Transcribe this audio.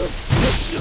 Huh?